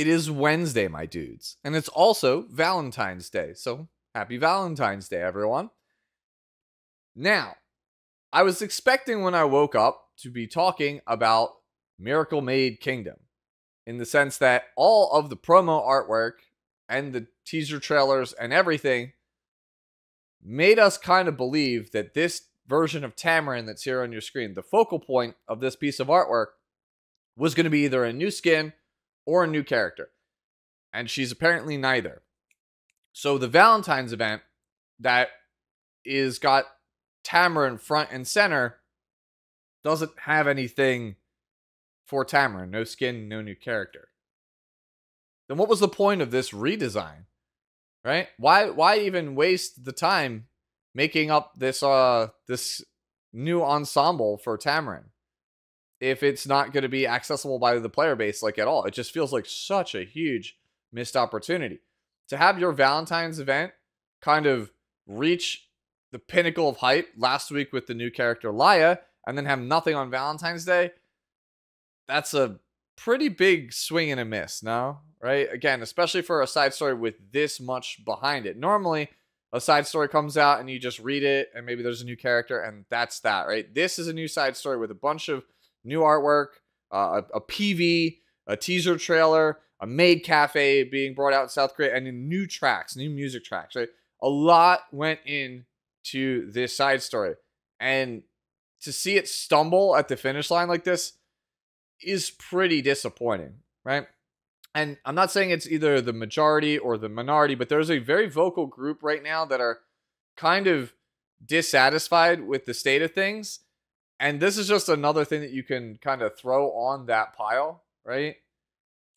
It is Wednesday, my dudes. And it's also Valentine's Day. So happy Valentine's Day, everyone. Now, I was expecting when I woke up to be talking about Miracle Made Kingdom in the sense that all of the promo artwork and the teaser trailers and everything made us kind of believe that this version of Tamarinne that's here on your screen, the focal point of this piece of artwork, was going to be either a new skin or a new character. And she's apparently neither. So the Valentine's event that is got Tamarinne front and center doesn't have anything for Tamarinne. No skin, no new character. Then what was the point of this redesign? Right? Why why even waste the time making up this uh this new ensemble for Tamarinne? If it's not going to be accessible by the player base like at all. It just feels like such a huge missed opportunity. To have your Valentine's event kind of reach the pinnacle of hype last week with the new character Laia and then have nothing on Valentine's Day, that's a pretty big swing and a miss, no? Right? Again, especially for a side story with this much behind it. Normally, a side story comes out and you just read it and maybe there's a new character and that's that, right? This is a new side story with a bunch of new artwork, uh, a, a PV, a teaser trailer, a maid cafe being brought out in South Korea, and new tracks, new music tracks, right? A lot went in to this side story. And to see it stumble at the finish line like this is pretty disappointing, right? And I'm not saying it's either the majority or the minority, but there's a very vocal group right now that are kind of dissatisfied with the state of things. And this is just another thing that you can kind of throw on that pile, right?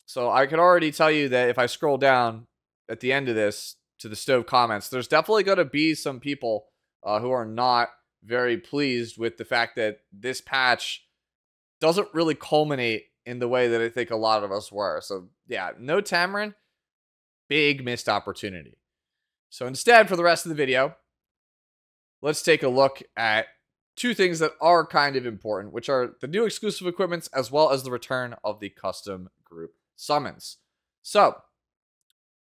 So I can already tell you that if I scroll down at the end of this to the stove comments, there's definitely going to be some people uh, who are not very pleased with the fact that this patch doesn't really culminate in the way that I think a lot of us were. So yeah, no Tamarinne, big missed opportunity. So instead, for the rest of the video, let's take a look at two things that are kind of important, which are the new exclusive equipments as well as the return of the custom group summons. So,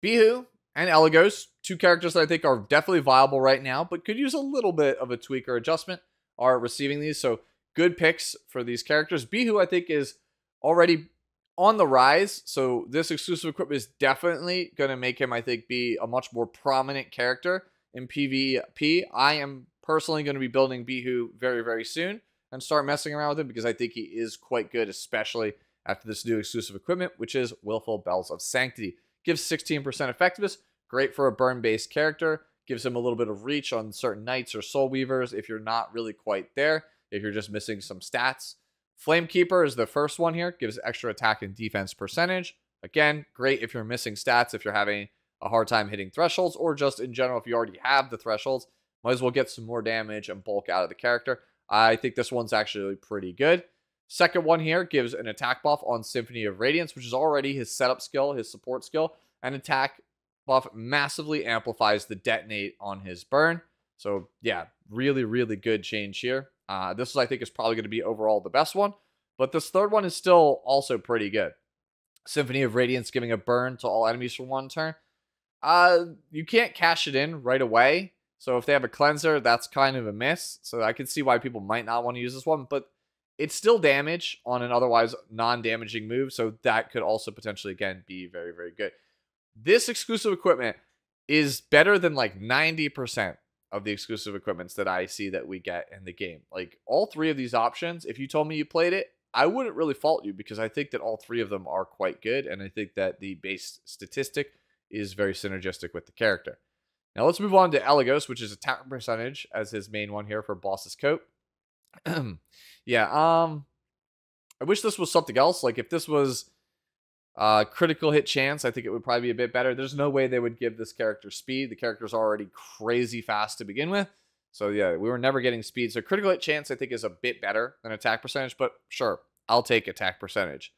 Beehoo and Eligos, two characters that I think are definitely viable right now, but could use a little bit of a tweak or adjustment, are receiving these. So good picks for these characters. Beehoo, I think, is already on the rise. So this exclusive equipment is definitely going to make him, I think, be a much more prominent character in PvP. I am personally going to be building Beehoo very, very soon and start messing around with him because I think he is quite good, especially after this new exclusive equipment, which is Willful Bells of Sanctity. Gives 16% effectiveness, Great for a burn based character. Gives him a little bit of reach on certain knights or soul weavers if you're not really quite there, if you're just missing some stats. Flamekeeper is the first one here. Gives extra attack and defense percentage. Again, great if you're missing stats, if you're having a hard time hitting thresholds, or just in general, if you already have the thresholds, might as well get some more damage and bulk out of the character. I think this one's actually pretty good. Second one here gives an attack buff on Symphony of Radiance, which is already his setup skill, his support skill, and attack buff massively amplifies the detonate on his burn. So yeah, really, really good change here. Uh, this, is, I think, is probably going to be overall the best one. But this third one is still also pretty good. Symphony of Radiance giving a burn to all enemies for one turn. Uh, you can't cash it in right away. So if they have a cleanser, that's kind of a miss. So I can see why people might not want to use this one. But it's still damage on an otherwise non-damaging move. So that could also potentially, again, be very, very good this exclusive equipment is better than like 90% of the exclusive equipments that I see that we get in the game. Like all three of these options, if you told me you played it, I wouldn't really fault you because I think that all three of them are quite good. And I think that the base statistic is very synergistic with the character. Now let's move on to Eligos, which is attack percentage as his main one here for Boss's Coat. yeah, um, I wish this was something else. Like if this was uh, critical hit chance, I think it would probably be a bit better. There's no way they would give this character speed. The character's already crazy fast to begin with. So yeah, we were never getting speed. So critical hit chance, I think, is a bit better than attack percentage, but sure, I'll take attack percentage.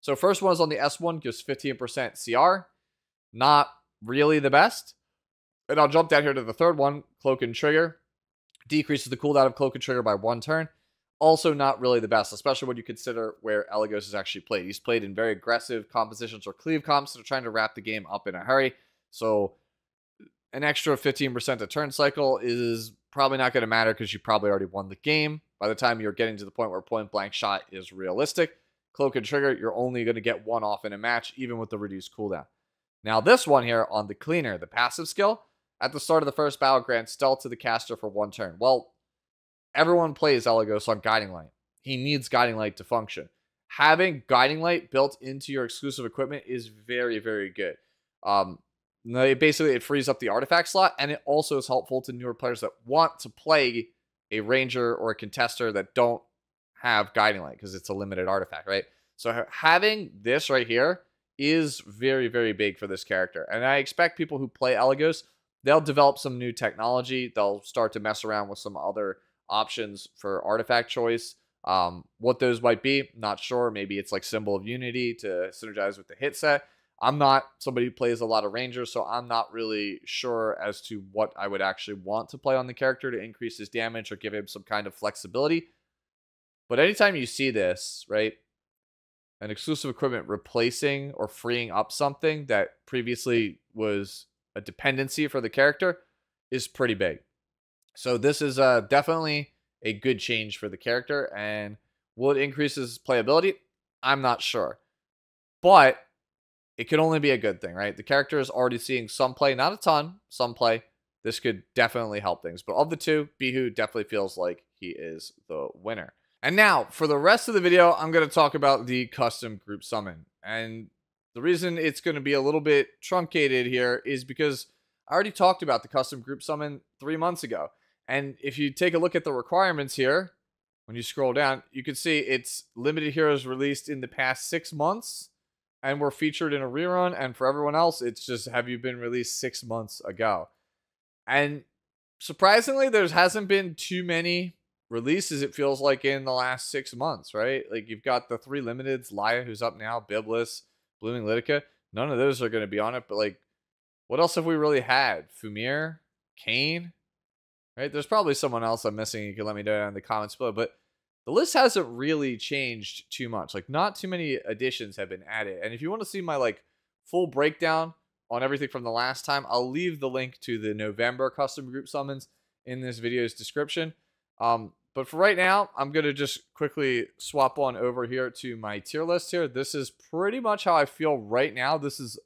So first one is on the S1, gives 15% CR. Not really the best. And I'll jump down here to the third one, Cloak and Trigger. Decreases the cooldown of Cloak and Trigger by one turn. also not really the best, especially when you consider where Eligos is actually played. He's played in very aggressive compositions or cleave comps that are trying to wrap the game up in a hurry. So an extra 15% to turn cycle is probably not going to matter because you probably already won the game. By the time you're getting to the point where point blank shot is realistic, cloak and trigger, you're only going to get one off in a match, even with the reduced cooldown. Now, this one here on the cleaner, the passive skill, at the start of the first battle grant stealth to the caster for one turn. Well, everyone plays Eligos on Guiding Light. He needs Guiding Light to function. Having Guiding Light built into your exclusive equipment is very, very good. Um, basically, it frees up the artifact slot, and it also is helpful to newer players that want to play a ranger or a contester that don't have Guiding Light because it's a limited artifact, right? So having this right here is very, very big for this character. And I expect people who play Eligos, they'll develop some new technology. They'll start to mess around with some other options for artifact choice. Um, what those might be, not sure. Maybe it's like Symbol of Unity to synergize with the hit set. I'm not somebody who plays a lot of Rangers, so I'm not really sure as to what I would actually want to play on the character to increase his damage or give him some kind of flexibility. But anytime you see this, right, an exclusive equipment replacing or freeing up something that previously was a dependency for the character is pretty big. So this is uh, definitely a good change for the character. And will it increase his playability? I'm not sure. But it could only be a good thing, right? The character is already seeing some play, not a ton, some play. This could definitely help things. But of the two, Beehoo definitely feels like he is the winner. And now, for the rest of the video, I'm going to talk about the custom group summon. And the reason it's going to be a little bit truncated here is because I already talked about the custom group summon three months ago. And if you take a look at the requirements here, when you scroll down, you can see it's limited heroes released in the past six months and were featured in a rerun. And for everyone else, it's just have you been released six months ago? And surprisingly, there hasn't been too many releases, it feels like, in the last six months, right? Like you've got the three limiteds, Laia, who's up now, Biblis, Blooming Lidica. None of those are going to be on it, but like, what else have we really had? Fumyr, Kayn, right? There's probably someone else I'm missing. You can let me know in the comments below, but the list hasn't really changed too much. Like, not too many additions have been added. And if you want to see my like full breakdown on everything from the last time, I'll leave the link to the November custom group summons in this video's description. Um, but for right now, I'm going to just quickly swap on over here to my tier list here. This is pretty much how I feel right now. This is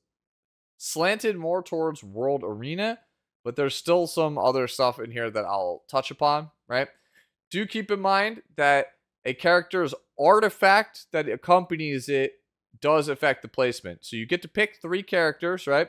slanted more towards World Arena, but there's still some other stuff in here that I'll touch upon, right? Do keep in mind that a character's artifact that accompanies it does affect the placement. So you get to pick three characters, right?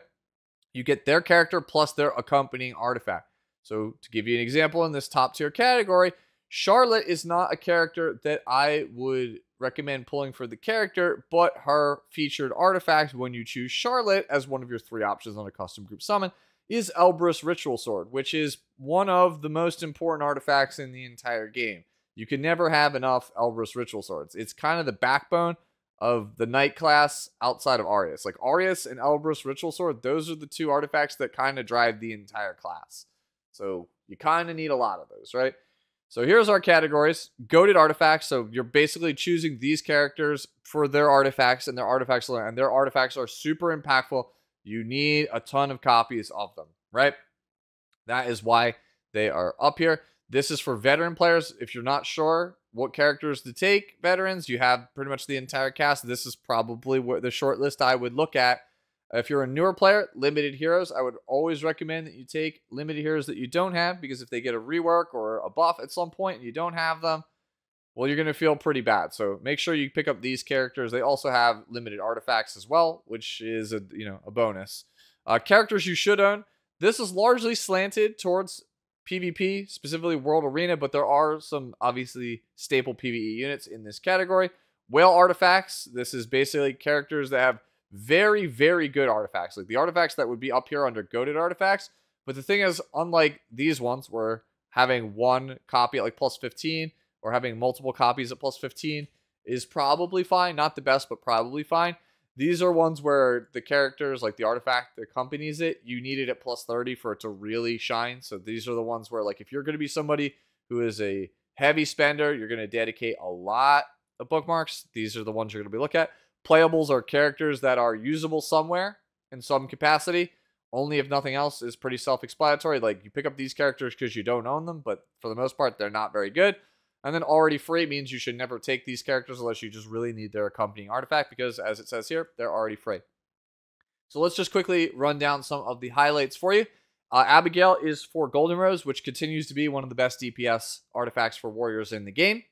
You get their character plus their accompanying artifact. So to give you an example in this top tier category, Charlotte is not a character that I would recommend pulling for the character, but her featured artifact when you choose Charlotte as one of your three options on a custom group summon is Elbris Ritual Sword, which is one of the most important artifacts in the entire game. You can never have enough Elbrus Ritual Swords. It's kind of the backbone of the Knight class outside of Aurius. Like Aurius and Elbris Ritual Sword, those are the two artifacts that kind of drive the entire class. So you kind of need a lot of those, right? So here's our categories. Goaded artifacts. So you're basically choosing these characters for their artifacts and their artifacts and their artifacts are super impactful. You need a ton of copies of them, right? That is why they are up here. This is for veteran players. If you're not sure what characters to take, veterans, you have pretty much the entire cast. This is probably the short list I would look at if you're a newer player, limited heroes, I would always recommend that you take limited heroes that you don't have because if they get a rework or a buff at some point and you don't have them, well, you're going to feel pretty bad. So make sure you pick up these characters. They also have limited artifacts as well, which is a you know a bonus. Uh, characters you should own. This is largely slanted towards PvP, specifically World Arena, but there are some obviously staple PvE units in this category. Whale artifacts. This is basically characters that have very, very good artifacts. Like the artifacts that would be up here under goaded artifacts. But the thing is, unlike these ones where having one copy at like plus 15 or having multiple copies at plus 15 is probably fine. Not the best, but probably fine. These are ones where the characters, like the artifact that accompanies it, you need it at plus 30 for it to really shine. So these are the ones where, like, if you're going to be somebody who is a Heavy spender, you're going to dedicate a lot of bookmarks. These are the ones you're going to be looking at. Playables are characters that are usable somewhere in some capacity. Only if nothing else is pretty self-explanatory. Like you pick up these characters because you don't own them, but for the most part, they're not very good. And then already free means you should never take these characters unless you just really need their accompanying artifact because as it says here, they're already free. So let's just quickly run down some of the highlights for you. Uh, Abigail is for Golden Rose, which continues to be one of the best DPS artifacts for warriors in the game.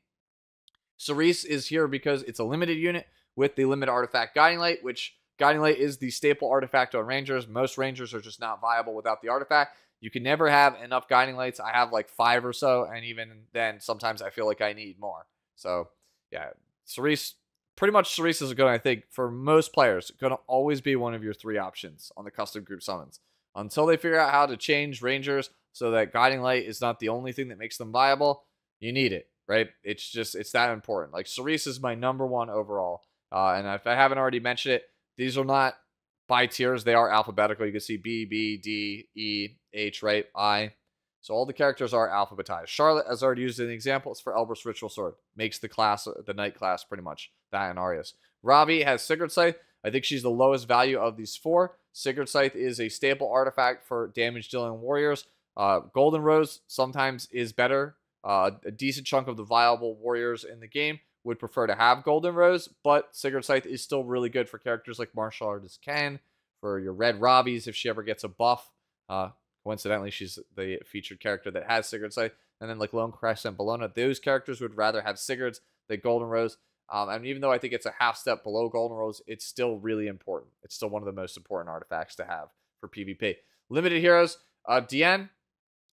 Cerise is here because it's a limited unit with the limited artifact Guiding Light, which Guiding Light is the staple artifact on Rangers. Most Rangers are just not viable without the artifact. You can never have enough Guiding Lights. I have like five or so, and even then, sometimes I feel like I need more. So, yeah, Cerise, pretty much Cerise is going I think, for most players, going to always be one of your three options on the custom group summons. Until they figure out how to change Rangers so that Guiding Light is not the only thing that makes them viable, you need it, right? It's just, it's that important. Like, Cerise is my number one overall. Uh, and if I haven't already mentioned it, these are not by tiers. They are alphabetical. You can see B, B, D, E, H, right? I. So all the characters are alphabetized. Charlotte, as already used as an example, for Elbris Ritual Sword. Makes the class, the knight class, pretty much. That and Aurius. Ravi has Sigurd Scythe. I think she's the lowest value of these four. Sigurd Scythe is a staple artifact for damage dealing warriors. Uh, Golden Rose sometimes is better. Uh, a decent chunk of the viable warriors in the game would prefer to have Golden Rose, but Sigurd Scythe is still really good for characters like Martial Artist Ken, for your Red Robbies if she ever gets a buff. Uh, coincidentally, she's the featured character that has Sigurd Scythe. And then like Lone Crescent Bellona, those characters would rather have Sigurds than Golden Rose. Um, and even though I think it's a half step below Golden Rose, it's still really important. It's still one of the most important artifacts to have for PvP. Limited heroes, uh, Diene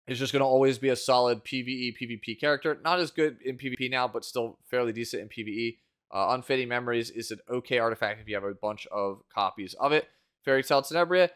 is just going to always be a solid PvE, PvP character. Not as good in PvP now, but still fairly decent in PvE. Uh, Unfading Memories is an okay artifact if you have a bunch of copies of it. Fairy Tale Tenebria,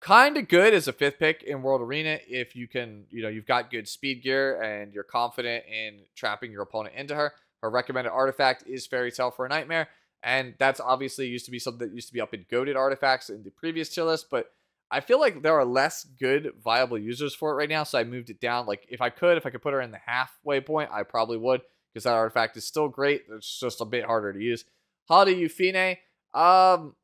kind of good as a fifth pick in World Arena if you can, you know, you've got good speed gear and you're confident in trapping your opponent into her. Her recommended artifact is Fairy Tale for a Nightmare, and that's obviously used to be something that used to be up in goaded artifacts in the previous tier list, but I feel like there are less good viable users for it right now, so I moved it down. Like if I could, if I could put her in the halfway point, I probably would because that artifact is still great. It's just a bit harder to use. Holiday Yufine, um,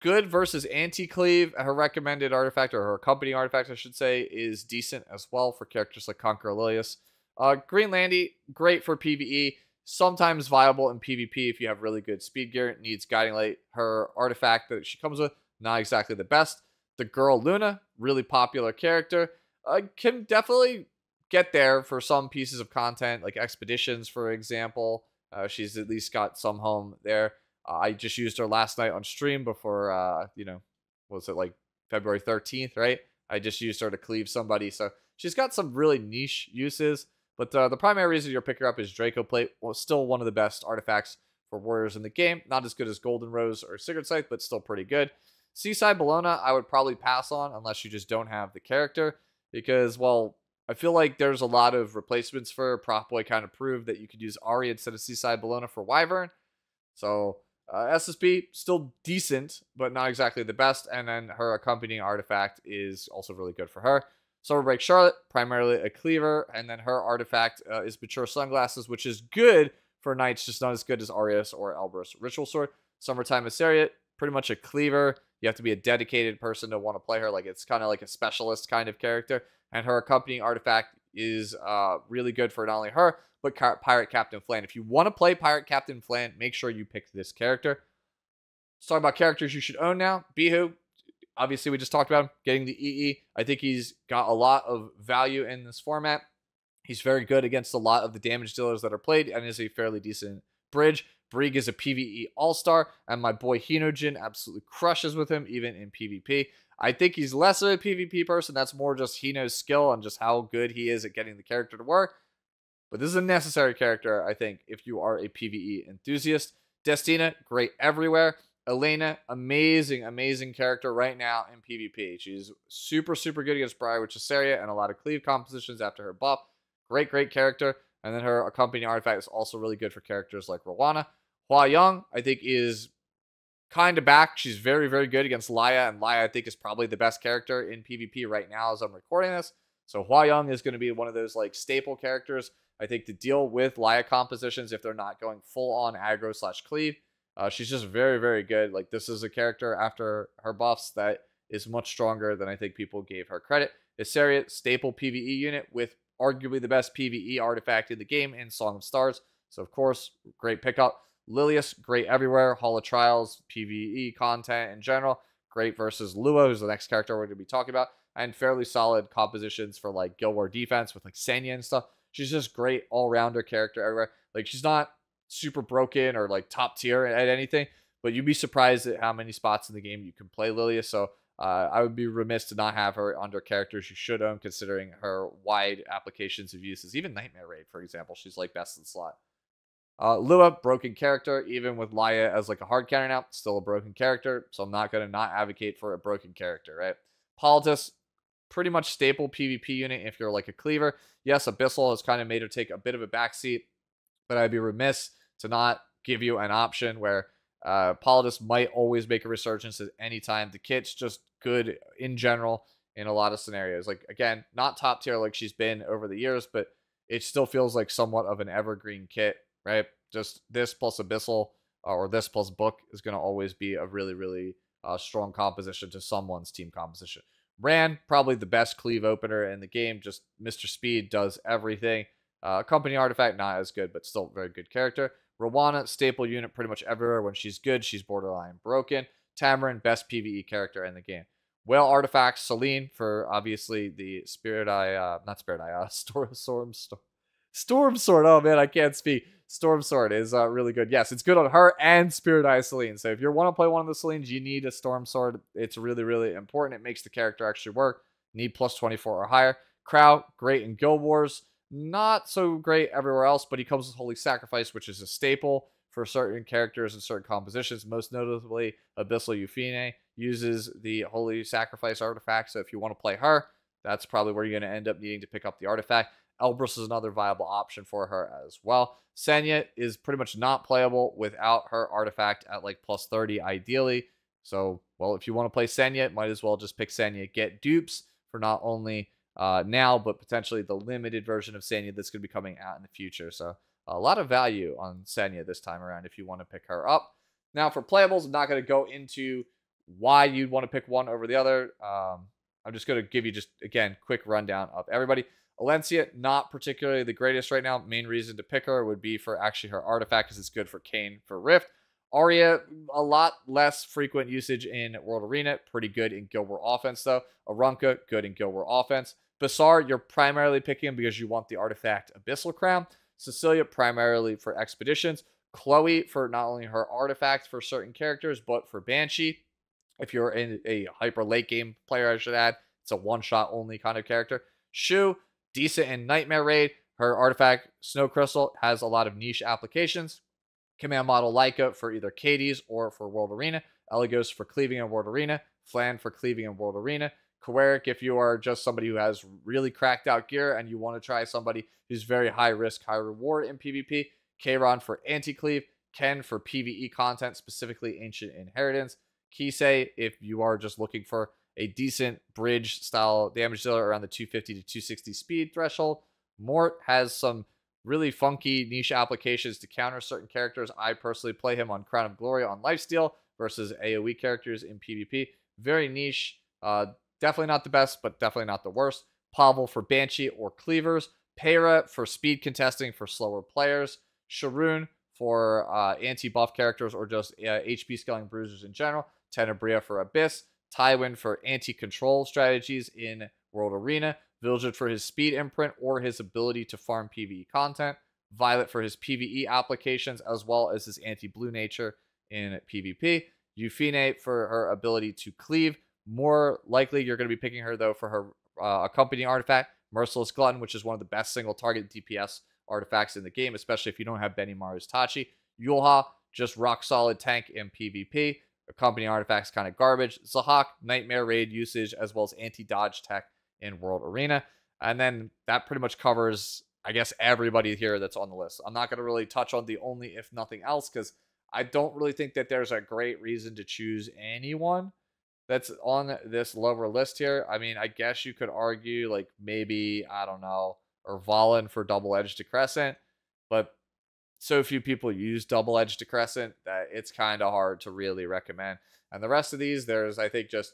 good versus anti-cleave. Her recommended artifact, or her accompanying artifact, I should say, is decent as well for characters like Conqueror Lilias. Uh, Greenlandy, great for PvE. Sometimes viable in PvP if you have really good speed gear. It needs Guiding Light. Her artifact that she comes with, not exactly the best. The girl Luna, really popular character, uh, can definitely get there for some pieces of content, like expeditions, for example. Uh, she's at least got some home there. Uh, I just used her last night on stream before, uh, you know, was it like February 13th, right? I just used her to cleave somebody. So she's got some really niche uses. But uh, the primary reason you're picking her up is Draco Plate. Well, still one of the best artifacts for warriors in the game. Not as good as Golden Rose or Sigurd Scythe, but still pretty good. Seaside Bellona, I would probably pass on unless you just don't have the character. Because, well, I feel like there's a lot of replacements for Prop Boy kind of proved that you could use Ari instead of Seaside Bellona for Wyvern. So uh, SSB still decent, but not exactly the best. And then her accompanying artifact is also really good for her. Summer Break Charlotte, primarily a cleaver, and then her artifact uh, is Mature Sunglasses, which is good for knights, just not as good as Aurius or Elbris Ritual Sword. Summertime Asariot, pretty much a cleaver. You have to be a dedicated person to want to play her. Like it's kind of like a specialist kind of character. And her accompanying artifact is uh, really good for not only her, but Pirate Captain Flan. If you want to play Pirate Captain Flan, make sure you pick this character. Let's talk about characters you should own now. Beehoo, obviously we just talked about him getting the EE. I think he's got a lot of value in this format. He's very good against a lot of the damage dealers that are played and is a fairly decent bridge. Brig is a PvE all-star, and my boy Hinojin absolutely crushes with him, even in PvP. I think he's less of a PvP person. That's more just Hino's skill and just how good he is at getting the character to work. But this is a necessary character, I think, if you are a PvE enthusiast. Destina, great everywhere. Elena, amazing, amazing character right now in PvP. She's super, super good against Briar Witch Iseria and a lot of cleave compositions after her buff. Great, great character. And then her accompanying artifact is also really good for characters like Roana. Huayang, I think, is kind of back. She's very, very good against Laia, and Laia, I think, is probably the best character in PvP right now as I'm recording this. So Huayang is going to be one of those like staple characters I think to deal with Laia compositions if they're not going full on aggro slash cleave, uh, she's just very, very good. Like this is a character after her buffs that is much stronger than I think people gave her credit. Iseria, staple PvE unit with arguably the best PvE artifact in the game in Song of Stars. So of course, great pickup. Lilias, great everywhere. Hall of Trials, PvE content in general. Great versus Lua, who's the next character we're going to be talking about. And fairly solid compositions for like Guild War defense with like Sanya and stuff. She's just great all-rounder character everywhere. Like she's not super broken or like top tier at anything, but you'd be surprised at how many spots in the game you can play Lilia. So uh, I would be remiss to not have her under characters you should own, considering her wide applications of uses. Even Nightmare Raid, for example, she's like best in slot. Uh, Lua, broken character, even with Laia as like a hard counter now, still a broken character, so I'm not going to not advocate for a broken character, right? Politis, pretty much staple PvP unit if you're like a cleaver. Yes, Abyssal has kind of made her take a bit of a backseat, but I'd be remiss to not give you an option where uh, Politis might always make a resurgence at any time. The kit's just good in general in a lot of scenarios. Like, again, not top tier like she's been over the years, but it still feels like somewhat of an evergreen kit right? Just this plus Abyssal uh, or this plus Book is going to always be a really, really uh, strong composition to someone's team composition. Ran, probably the best cleave opener in the game. Just Mr. Speed does everything. Uh, company artifact, not as good, but still very good character. Roana, staple unit pretty much everywhere. When she's good, she's borderline broken. Tamarinne, best PvE character in the game. Whale artifacts, Selene for obviously the Spirit Eye, uh, not Spirit Eye, uh, Storm, Storm, Storm, Storm Sword. Oh man, I can't speak. Storm Sword is uh, really good. Yes, it's good on her and Spirit Eye Selene. So if you want to play one of the Selenes, you need a Storm Sword. It's really, really important. It makes the character actually work. Need plus 24 or higher. Crow, great in Guild Wars. Not so great everywhere else, but he comes with Holy Sacrifice, which is a staple for certain characters and certain compositions. Most notably, Abyssal Yufine uses the Holy Sacrifice artifact. So if you want to play her, that's probably where you're going to end up needing to pick up the artifact. Elbris is another viable option for her as well. Senya is pretty much not playable without her artifact at like plus 30 ideally. So, well, if you want to play Senya, might as well just pick Senya. Get dupes for not only uh, now, but potentially the limited version of Senya that's going to be coming out in the future. So, a lot of value on Senya this time around if you want to pick her up. Now, for playables, I'm not going to go into why you'd want to pick one over the other. Um, I'm just going to give you just, again, quick rundown of everybody. Alencia, not particularly the greatest right now. Main reason to pick her would be for actually her artifact because it's good for Kane for Rift. Arya, a lot less frequent usage in World Arena. Pretty good in Guild War offense, though. Arunka, good in Guild War offense. Basar, you're primarily picking because you want the artifact Abyssal Crown. Cecilia, primarily for expeditions. Chloe, for not only her artifact for certain characters, but for Banshee. If you're in a hyper late game player, I should add, it's a one shot only kind of character. Shu, decent in Nightmare Raid. Her artifact, Snow Crystal, has a lot of niche applications. Command Model Laika for either Cadiz or for World Arena. Eligos for cleaving in World Arena. Flan for cleaving in World Arena. Kawerik if you are just somebody who has really cracked out gear and you want to try somebody who's very high risk, high reward in PvP. Kayron for anti-cleave. Ken for PvE content, specifically Ancient Inheritance. Kisei if you are just looking for a decent bridge style damage dealer around the 250 to 260 speed threshold. Mort has some really funky niche applications to counter certain characters. I personally play him on Crown of Glory on Lifesteal versus AoE characters in PvP. Very niche. Uh, definitely not the best, but definitely not the worst. Pavel for Banshee or Cleavers. Peyra for speed contesting for slower players. Sharun for uh, anti-buff characters or just uh, HP scaling bruisers in general. Tenebria for Abyss. Tywin for anti-control strategies in World Arena, Vilgit for his speed imprint or his ability to farm PvE content, Violet for his PvE applications as well as his anti-blue nature in PvP, Yufine for her ability to cleave. More likely, you're going to be picking her though for her uh, accompanying artifact, Merciless Glutton, which is one of the best single target DPS artifacts in the game, especially if you don't have Benny Benimaru's Tachi. Yulha, just rock solid tank in PvP. Company artifacts kind of garbage. Zahhak, Nightmare Raid usage, as well as anti-dodge tech in World Arena. And then that pretty much covers, I guess, everybody here that's on the list. I'm not going to really touch on the only if nothing else because I don't really think that there's a great reason to choose anyone that's on this lower list here. I mean, I guess you could argue like maybe, I don't know, or Valen for double edged decrescent, but so few people use double edged decrescent that it's kind of hard to really recommend. And the rest of these, there's I think just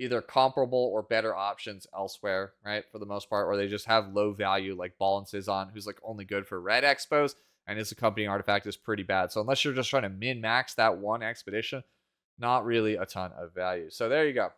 either comparable or better options elsewhere, right? For the most part, or they just have low value, like Ball and on, who's like only good for red expos, and his accompanying artifact is pretty bad. So unless you're just trying to min max that one expedition, not really a ton of value. So there you go.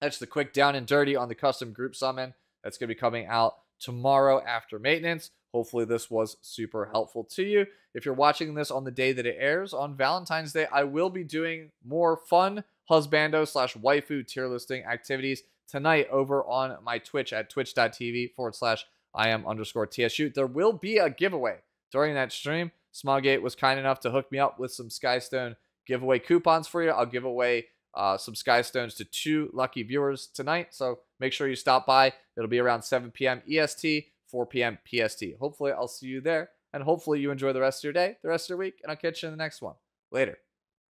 That's the quick down and dirty on the custom group summon that's going to be coming out tomorrow after maintenance. Hopefully, this was super helpful to you. If you're watching this on the day that it airs on Valentine's Day, I will be doing more fun husbando slash waifu tier listing activities tonight over on my Twitch at twitch.tv forward slash I am underscore TSU. There will be a giveaway during that stream. Smilegate was kind enough to hook me up with some Skystone giveaway coupons for you. I'll give away uh, some Skystones to two lucky viewers tonight. So make sure you stop by. It'll be around 7 p.m. EST, 4 p.m. PST. Hopefully, I'll see you there. And hopefully, you enjoy the rest of your day, the rest of your week, and I'll catch you in the next one. Later.